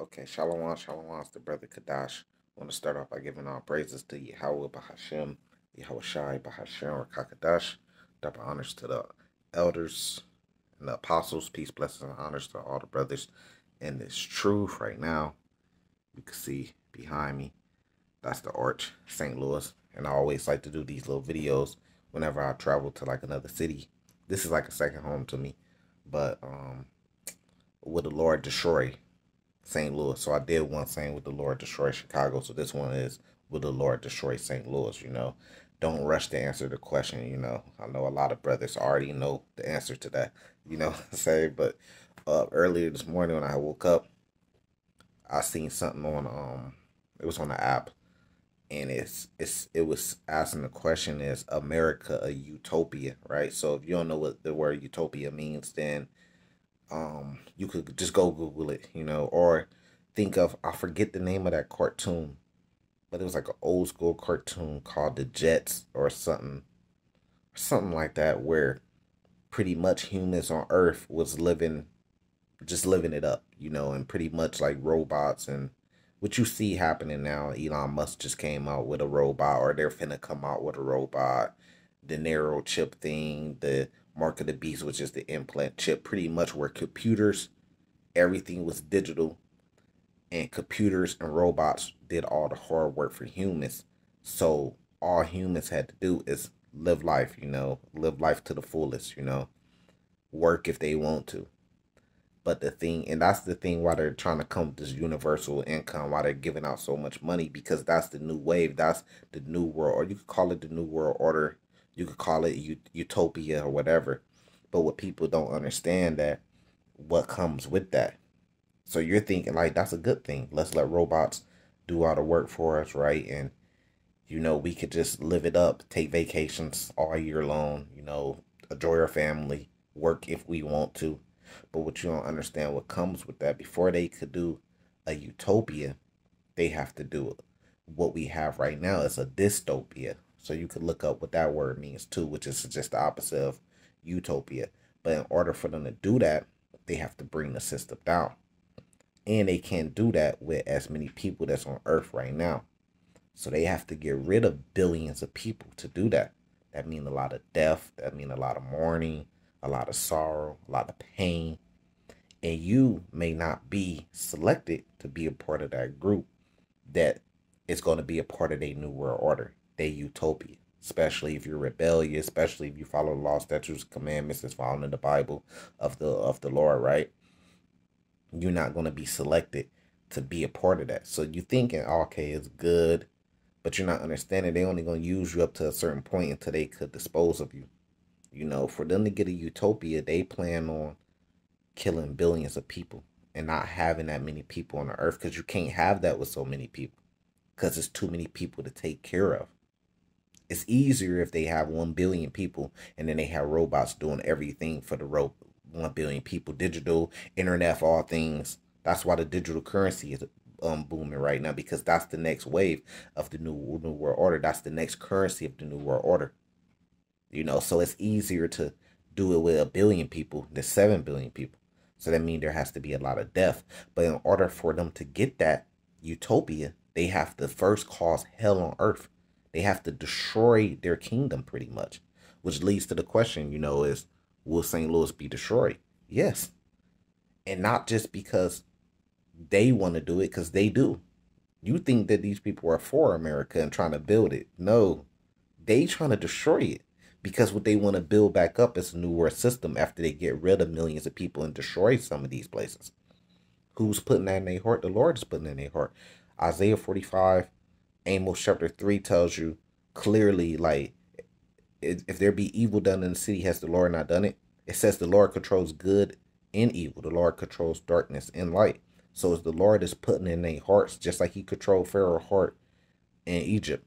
Okay, Shalom, Shalom, it's the brother Kadash. I want to start off by giving all praises to Yahweh Bahashem, Yahweh Shai Bahashem, or Kakadash. Double honors to the elders and the apostles. Peace, blessings, and honors to all the brothers in this truth right now. You can see behind me, that's the Arch, St. Louis. And I always like to do these little videos whenever I travel to like another city. This is like a second home to me. But um, would the Lord destroy St. Louis. So I did one saying, Would the Lord destroy Chicago? So this one is, Would the Lord destroy St. Louis? You know, don't rush to answer the question. You know, I know a lot of brothers already know the answer to that, you know, say, but uh, earlier this morning when I woke up, I seen something on, um, it was on the app and it's it's it was asking the question is America a utopia, right? So if you don't know what the word utopia means, then um you could just go google it you know or think of i forget the name of that cartoon but it was like an old school cartoon called the jets or something something like that where pretty much humans on earth was living just living it up you know and pretty much like robots and what you see happening now elon musk just came out with a robot or they're finna come out with a robot the narrow chip thing the Mark of the Beast, which is the implant chip, pretty much where computers, everything was digital, and computers and robots did all the hard work for humans. So all humans had to do is live life, you know, live life to the fullest, you know, work if they want to. But the thing, and that's the thing why they're trying to come this universal income, why they're giving out so much money, because that's the new wave. That's the new world, or you could call it the new world order you could call it utopia or whatever. But what people don't understand that what comes with that. So you're thinking like that's a good thing. Let's let robots do all the work for us, right? And you know, we could just live it up, take vacations all year long, you know, enjoy our family, work if we want to. But what you don't understand what comes with that, before they could do a utopia, they have to do it. what we have right now is a dystopia. So you could look up what that word means too, which is just the opposite of utopia. But in order for them to do that, they have to bring the system down. And they can't do that with as many people that's on earth right now. So they have to get rid of billions of people to do that. That means a lot of death, that means a lot of mourning, a lot of sorrow, a lot of pain. And you may not be selected to be a part of that group that is going to be a part of a new world order they utopia. Especially if you're rebellious, especially if you follow the law, statutes, commandments that's found in the Bible of the of the Lord, right? You're not going to be selected to be a part of that. So you thinking, okay, it's good, but you're not understanding they only going to use you up to a certain point until they could dispose of you. You know, for them to get a utopia, they plan on killing billions of people and not having that many people on the earth because you can't have that with so many people because it's too many people to take care of. It's easier if they have 1 billion people and then they have robots doing everything for the ro- 1 billion people. Digital, internet all things. That's why the digital currency is um booming right now because that's the next wave of the new new world order. That's the next currency of the new world order. You know, so it's easier to do it with a billion people than 7 billion people. So that means there has to be a lot of death. But in order for them to get that utopia, they have to first cause hell on earth. They have to destroy their kingdom pretty much, which leads to the question, you know, is will St. Louis be destroyed? Yes. And not just because they want to do it, because they do. You think that these people are for America and trying to build it. No, they trying to destroy it because what they want to build back up is a new world system after they get rid of millions of people and destroy some of these places. Who's putting that in their heart? The Lord is putting in their heart. Isaiah 45 Amos chapter 3 tells you clearly, like, if there be evil done in the city, has the Lord not done it? It says the Lord controls good and evil. The Lord controls darkness and light. So as the Lord is putting in their hearts, just like he controlled Pharaoh's heart in Egypt,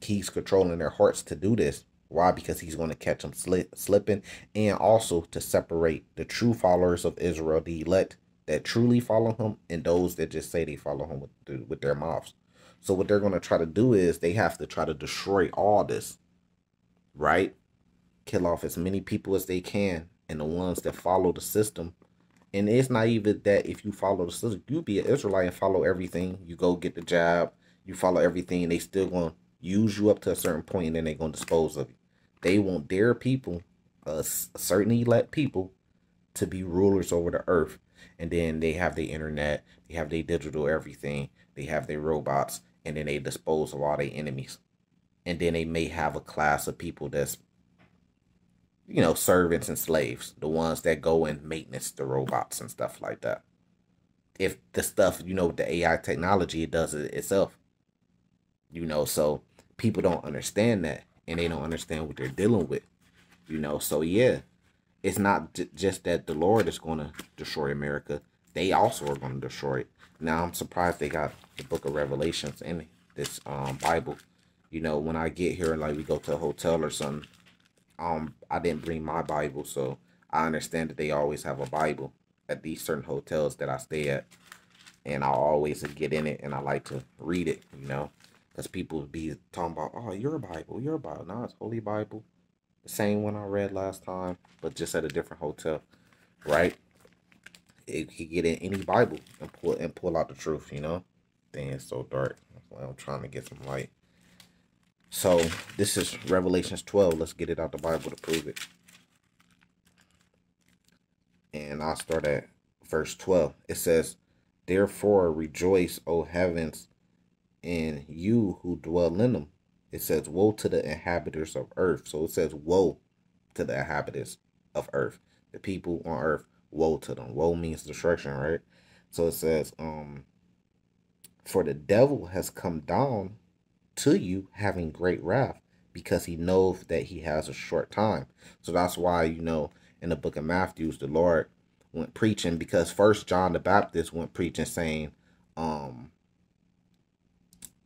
he's controlling their hearts to do this. Why? Because he's going to catch them slip, slipping and also to separate the true followers of Israel, the elect that truly follow him, and those that just say they follow him with, with their mouths. So what they're going to try to do is they have to try to destroy all this, right? Kill off as many people as they can, and the ones that follow the system And it's not even that if you follow the system, you be an Israelite and follow everything. You go get the job, you follow everything, and they still gonna use you up to a certain point, and then they're gonna dispose of you. They want their people, uh, certain elect people, to be rulers over the earth. And then they have the internet, they have their digital everything, they have their robots, and then they dispose of all their enemies. And then they may have a class of people that's you know, servants and slaves, the ones that go and maintenance the robots and stuff like that. If the stuff, you know, the AI technology, it does it itself. You know, so people don't understand that and they don't understand what they're dealing with. You know, so yeah, it's not just that the Lord is going to destroy America. They also are going to destroy it. Now, I'm surprised they got the book of Revelations in this um, Bible. You know, when I get here, like we go to a hotel or something, um I didn't bring my Bible, so I understand that they always have a Bible at these certain hotels that I stay at. And I always get in it and I like to read it, you know. Because people be talking about, oh, your Bible, your Bible. No, it's Holy Bible. The same one I read last time, but just at a different hotel, right? It could get in any Bible and pull and pull out the truth, you know. Dang, it's so dark. I'm trying to get some light. So this is Revelations 12. Let's get it out the Bible to prove it. And I'll start at verse 12. It says, Therefore rejoice, O heavens, and you who dwell in them. It says, Woe to the inhabitants of earth. So it says, Woe to the inhabitants of earth. The people on earth, woe to them. Woe means destruction, right? So it says, um, For the devil has come down to you having great wrath because he knows that he has a short time. So that's why, you know, in the book of Matthew, the Lord went preaching because first John the Baptist went preaching saying, um,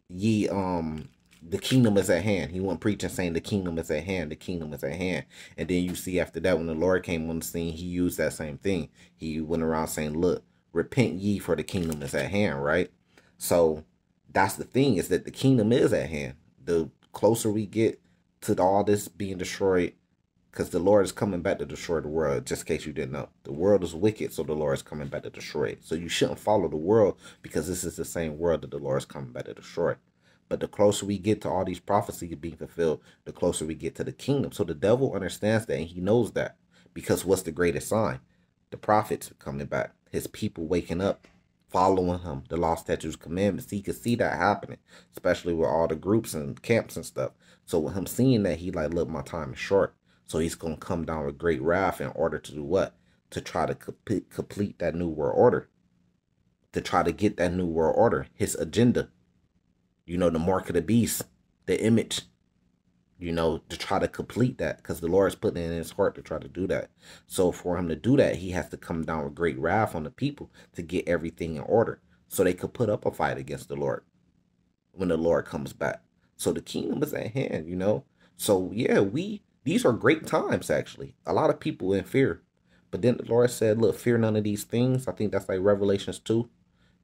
ye, um, the kingdom is at hand. He went preaching saying the kingdom is at hand, the kingdom is at hand. And then you see after that when the Lord came on the scene, he used that same thing. He went around saying, look, repent ye for the kingdom is at hand, right? So that's the thing is that the kingdom is at hand. The closer we get to all this being destroyed, because the Lord is coming back to destroy the world, just in case you didn't know. The world is wicked, so the Lord is coming back to destroy it. So you shouldn't follow the world because this is the same world that the Lord is coming back to destroy. But the closer we get to all these prophecies being fulfilled, the closer we get to the kingdom. So the devil understands that and he knows that. Because what's the greatest sign? The prophets coming back. His people waking up following him, the law, statutes, commandments. He could see that happening, especially with all the groups and camps and stuff. So with him seeing that, he like, look, my time is short. So he's going to come down with great wrath in order to do what? To try to complete, complete that new world order. To try to get that new world order. His agenda. You know, the mark of the beast. The image you know, to try to complete that because the Lord is putting in his heart to try to do that. So for him to do that, he has to come down with great wrath on the people to get everything in order so they could put up a fight against the Lord when the Lord comes back. So the kingdom is at hand, you know. So yeah, we these are great times actually. A lot of people in fear. But then the Lord said, look, fear none of these things. I think that's like Revelations 2.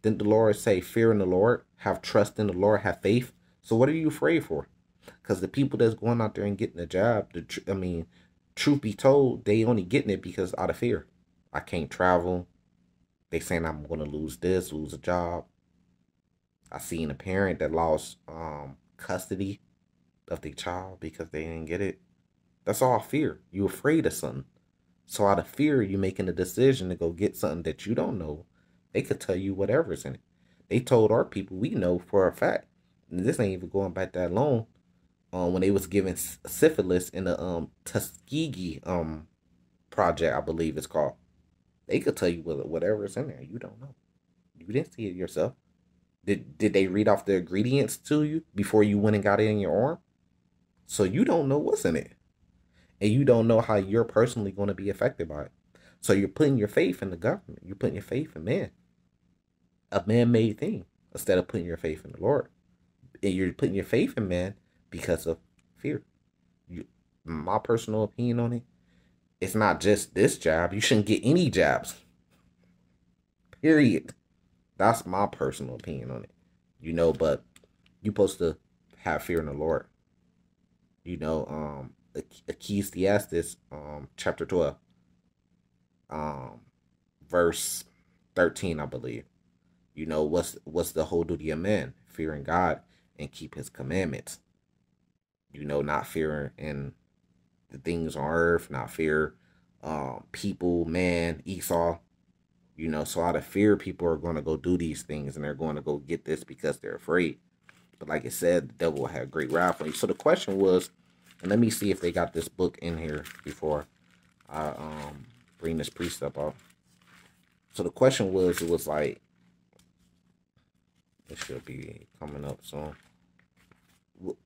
Then the Lord say, fear in the Lord, have trust in the Lord, have faith. So what are you afraid for? Because the people that's going out there and getting a job, the tr- I mean, truth be told, they only getting it because out of fear. I can't travel. They saying I'm going to lose this, lose a job. I seen a parent that lost um, custody of their child because they didn't get it. That's all fear. You afraid of something. So out of fear, you making a decision to go get something that you don't know. They could tell you whatever's in it. They told our people we know for a fact. This ain't even going back that long um, when they was given syphilis in the um, Tuskegee um, project, I believe it's called. They could tell you whatever is in there. You don't know. You didn't see it yourself. Did did they read off the ingredients to you before you went and got it in your arm? So you don't know what's in it. And you don't know how you're personally going to be affected by it. So you're putting your faith in the government. You're putting your faith in man. A man-made thing. Instead of putting your faith in the Lord. And you're putting your faith in man because of fear. You, my personal opinion on it, it's not just this job. You shouldn't get any jobs. Period. That's my personal opinion on it. You know, but you're supposed to have fear in the Lord. You know, um, Ecclesiastes, um, chapter 12, um, verse 13, I believe. You know, what's what's the whole duty of man? Fearing God and keep his commandments. You know, not fearing in the things on earth, not fear um, people, man, Esau. You know, so out of fear, people are going to go do these things and they're going to go get this because they're afraid. But like I said, the devil had great wrath on you. So the question was, and let me see if they got this book in here before I um bring this priest up. Off. So the question was, it was like, it should be coming up soon.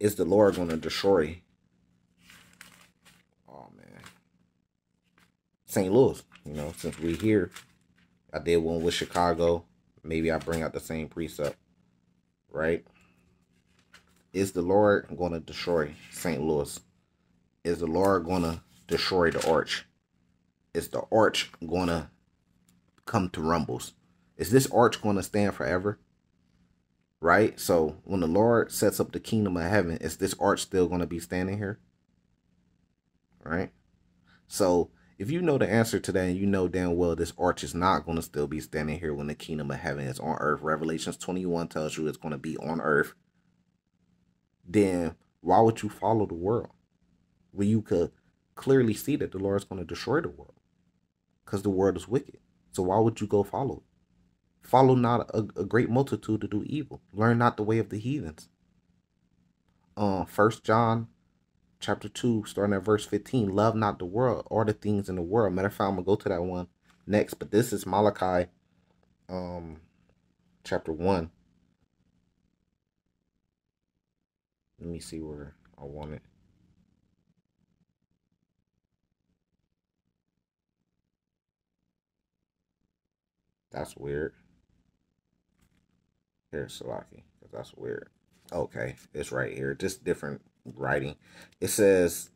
Is the Lord going to destroy? Oh man, St. Louis. You know, since we're here, I did one with Chicago. Maybe I bring out the same precept, right? Is the Lord going to destroy St. Louis? Is the Lord going to destroy the arch? Is the arch going to come to rumbles? Is this arch going to stand forever? Right? So when the Lord sets up the kingdom of heaven, is this arch still going to be standing here? Right? So if you know the answer to that and you know damn well this arch is not going to still be standing here when the kingdom of heaven is on earth, Revelations 21 tells you it's going to be on earth, then why would you follow the world? When you could clearly see that the Lord is going to destroy the world because the world is wicked. So why would you go follow it? Follow not a, a great multitude to do evil. Learn not the way of the heathens. Uh, First John chapter 2, starting at verse 15. Love not the world or the things in the world. Matter of fact, I'm going to go to that one next. But this is Malachi um, chapter 1. Let me see where I want it. That's weird. Here's Salaki, because that's weird. Okay, it's right here. Just different writing. It says,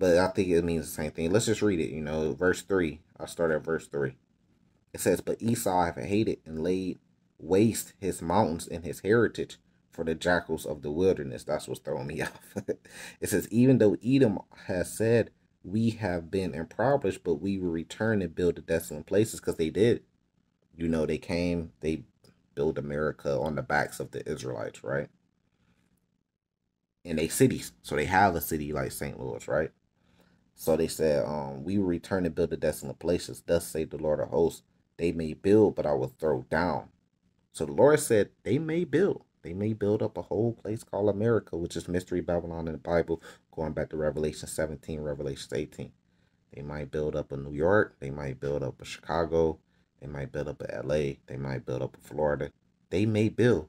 but I think it means the same thing. Let's just read it. You know, verse 3. I'll start at verse 3. It says, But Esau have hated and laid waste his mountains and his heritage for the jackals of the wilderness. That's what's throwing me off. it says, Even though Edom has said, We have been impoverished, but we will return and build the desolate places, because they did. You know, they came, they build America on the backs of the Israelites, right? And they cities. So they have a city like St. Louis, right? So they said, um, we will return and build the desolate places. Thus say the Lord of hosts, they may build, but I will throw down. So the Lord said, they may build. They may build up a whole place called America, which is Mystery Babylon in the Bible, going back to Revelation 17, Revelation 18. They might build up a New York. They might build up a Chicago. They might build up a LA. They might build up a Florida. They may build,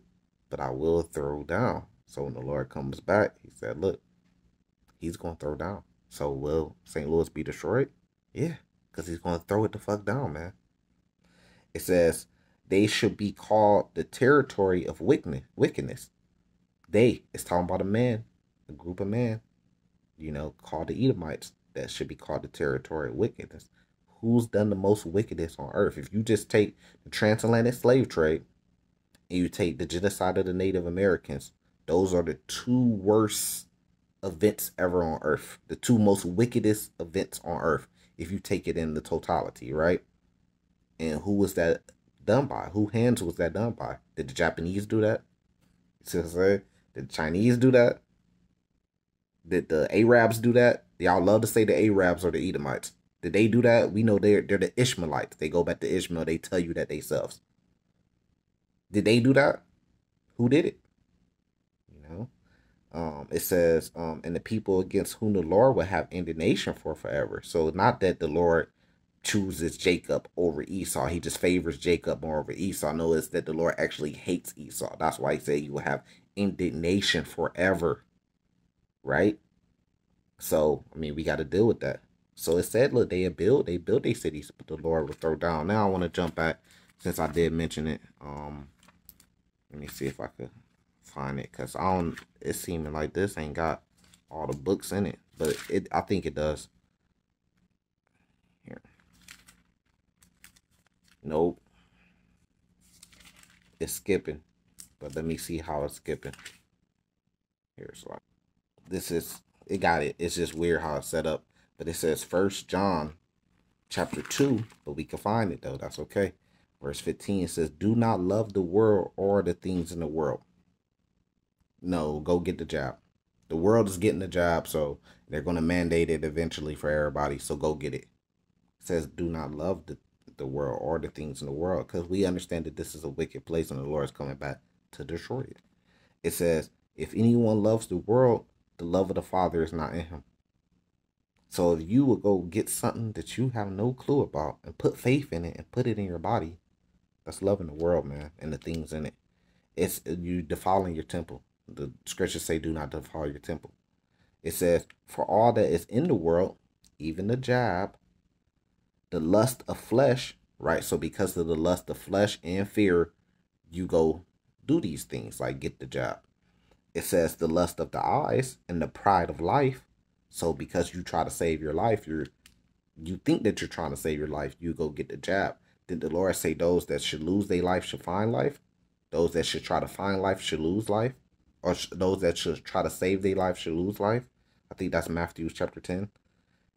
but I will throw down. So when the Lord comes back, he said, look, he's going to throw down. So will St. Louis be destroyed? Yeah, because he's going to throw it the fuck down, man. It says, they should be called the territory of wickedness. They, it's talking about a man, a group of men, you know, called the Edomites. That should be called the territory of wickedness who's done the most wickedness on earth. If you just take the transatlantic slave trade and you take the genocide of the Native Americans, those are the two worst events ever on earth. The two most wickedest events on earth, if you take it in the totality, right? And who was that done by? Who hands was that done by? Did the Japanese do that? You See what I'm saying? Did the Chinese do that? Did the Arabs do that? Y'all love to say the Arabs are the Edomites. Did they do that? We know they're they're the Ishmaelites. They go back to Ishmael. They tell you that they selves. Did they do that? Who did it? You know, um, it says, um, and the people against whom the Lord will have indignation for forever. So not that the Lord chooses Jacob over Esau. He just favors Jacob more over Esau. No, it's that the Lord actually hates Esau. That's why he said you will have indignation forever. Right? So, I mean, we got to deal with that. So it said, look, they built, they built their cities, but the Lord will throw down. Now I want to jump back since I did mention it. Um, let me see if I could find it because I don't. It's seeming like this ain't got all the books in it, but it. I think it does. Here. Nope. It's skipping, but let me see how it's skipping. Here's like this is it got it. It's just weird how it's set up. But it says First John chapter 2, but we can find it though. That's okay. Verse 15 says, Do not love the world or the things in the world. No, go get the job. The world is getting the job, so they're going to mandate it eventually for everybody. So go get it. it says, Do not love the, the world or the things in the world because we understand that this is a wicked place and the Lord is coming back to destroy it. It says, If anyone loves the world, the love of the Father is not in him. So if you will go get something that you have no clue about and put faith in it and put it in your body, that's loving the world, man, and the things in it. It's you defiling your temple. The scriptures say, "Do not defile your temple." It says, "For all that is in the world, even the jab, the lust of flesh." Right. So because of the lust of flesh and fear, you go do these things like get the job. It says the lust of the eyes and the pride of life so because you try to save your life, you're you think that you're trying to save your life, you go get the jab. Did the Lord say those that should lose their life should find life? Those that should try to find life should lose life? Or those that should try to save their life should lose life? I think that's Matthew chapter 10.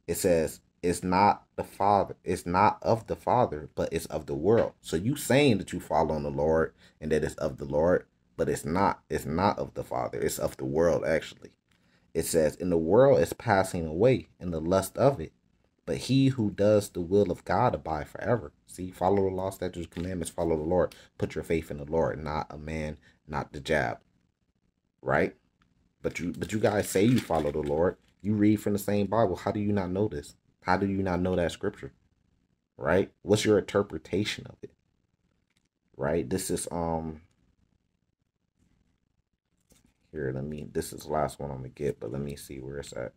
It says, it's not the Father, it's not of the Father, but it's of the world. So you saying that you follow on the Lord and that it's of the Lord, but it's not. It's not of the Father. It's of the world, actually. It says, In the world is passing away, and the lust of it. But he who does the will of God abide forever. See, follow the law, statutes, commandments, follow the Lord. Put your faith in the Lord, not a man, not the jab. Right? But you but you guys say you follow the Lord. You read from the same Bible. How do you not know this? How do you not know that scripture? Right? What's your interpretation of it? Right? This is um here, let me, this is the last one I'm to get, but let me see where it's at.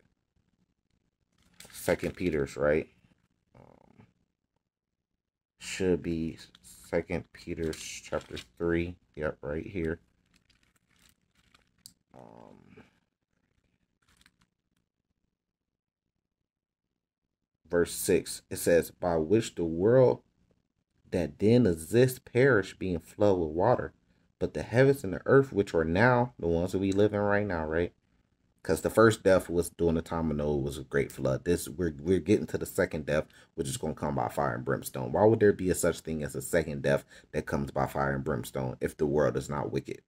Second Peter's, right? Um, should be Second Peter's chapter 3. Yep, right here. Um, verse 6, it says, By which the world that then exists perish, being flooded with water but the heavens and the earth, which are now the ones that we live in right now, right? Because the first death was during the time of Noah was a great flood. This we're we're getting to the second death, which is going to come by fire and brimstone. Why would there be a such thing as a second death that comes by fire and brimstone if the world is not wicked?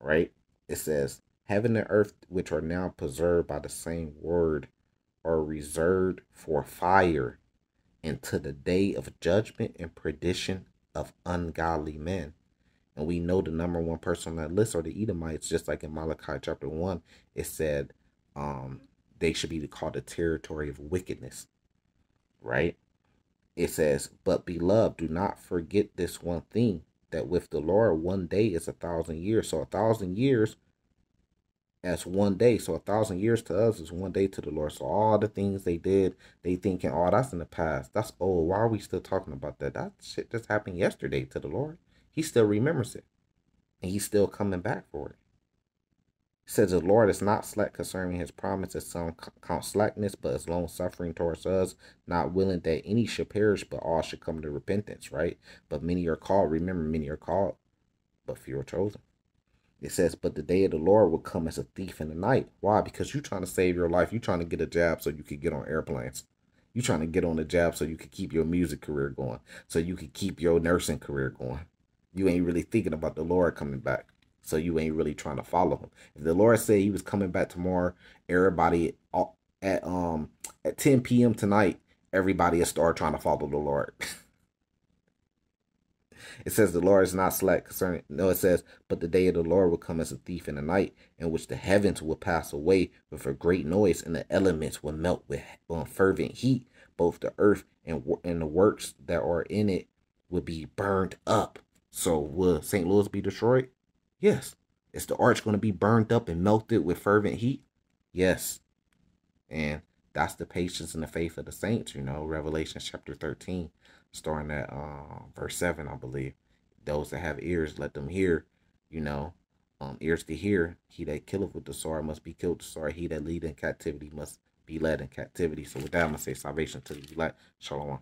Right? It says, Heaven and earth, which are now preserved by the same word, are reserved for fire until the day of judgment and perdition of ungodly men. And we know the number one person on that list are the Edomites, just like in Malachi chapter 1, it said um, they should be called the territory of wickedness. Right? It says, But beloved, do not forget this one thing that with the Lord, one day is a thousand years. So a thousand years as one day. So a thousand years to us is one day to the Lord. So all the things they did, they thinking, oh, that's in the past. That's old. Why are we still talking about that? That shit just happened yesterday to the Lord he still remembers it. And he's still coming back for it. He says the Lord is not slack concerning his promise, as some count slackness, but is long suffering towards us, not willing that any should perish, but all should come to repentance, right? But many are called. Remember, many are called, but few are chosen. It says, but the day of the Lord will come as a thief in the night. Why? Because you're trying to save your life. You're trying to get a job so you could get on airplanes. You're trying to get on a job so you could keep your music career going, so you could keep your nursing career going you ain't really thinking about the Lord coming back. So you ain't really trying to follow him. If the Lord said he was coming back tomorrow, everybody at um at 10 p.m. tonight, everybody will start trying to follow the Lord. it says the Lord is not slack concerning. No, it says, but the day of the Lord will come as a thief in the night, in which the heavens will pass away with a great noise, and the elements will melt with um, fervent heat. Both the earth and and the works that are in it will be burned up. So will St. Louis be destroyed? Yes. Is the arch going to be burned up and melted with fervent heat? Yes. And that's the patience and the faith of the saints, you know, Revelation chapter 13, starting at uh, verse 7, I believe. Those that have ears, let them hear, you know, um, ears to hear. He that killeth with the sword must be killed with the sword. He that lead in captivity must be led in captivity. So with that, I'm going to say salvation to the. Shalom.